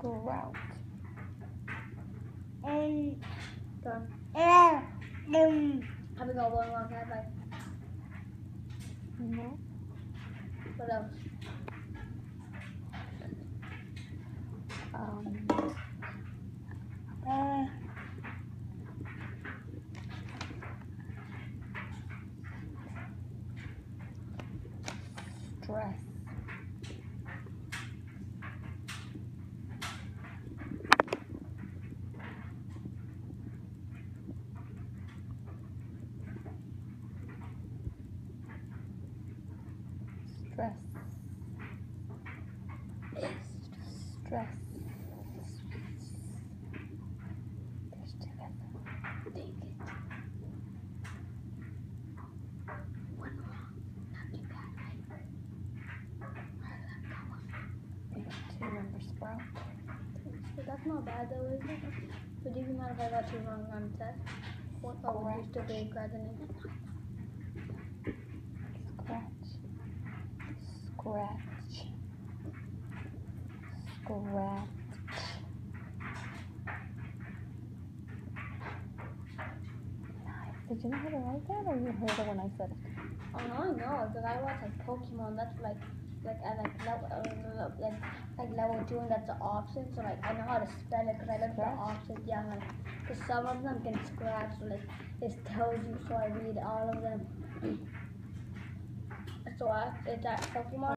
Sprout. And Done. uh, um, Have we got one more? Have like No. what else? Um, uh, stress. Stress. Stress. There's together. Take it. One wrong. Not too bad, right? Alright, let go one. Think two number sprout. That's not bad though, is it? Would you be mad if I got two wrong on the test? What oh, would you still be than me? Scratch. Scratch. Nice. Did you know how to write that or you heard it when I said it? Oh no, I know, because I watch like Pokemon, that's like, like, I like, level, uh, like, like level 2 and that's the option, so like, I know how to spell it because I look at the options, yeah, like, because some of them can scratch, so like, it tells you, so I read all of them. So I, it's that Pokemon.